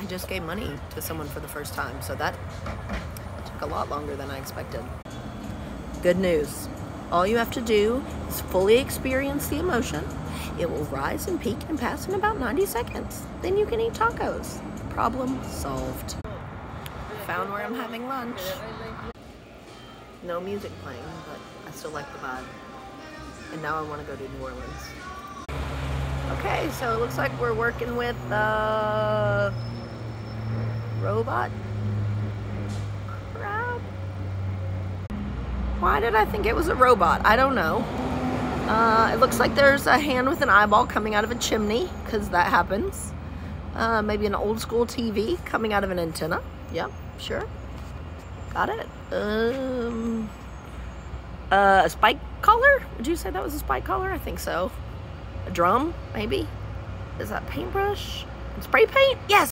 I just gave money to someone for the first time, so that took a lot longer than I expected. Good news. All you have to do is fully experience the emotion. It will rise and peak and pass in about 90 seconds. Then you can eat tacos. Problem solved. Found where I'm having lunch. No music playing, but I still like the vibe. And now I want to go to New Orleans. Okay, so it looks like we're working with uh, robot crab. Why did I think it was a robot? I don't know. Uh, it looks like there's a hand with an eyeball coming out of a chimney, because that happens. Uh, maybe an old school TV coming out of an antenna. Yep, sure. Got it. Um, uh, a spike collar? Would you say that was a spike collar? I think so. A drum, maybe? Is that paintbrush? Spray paint? Yes!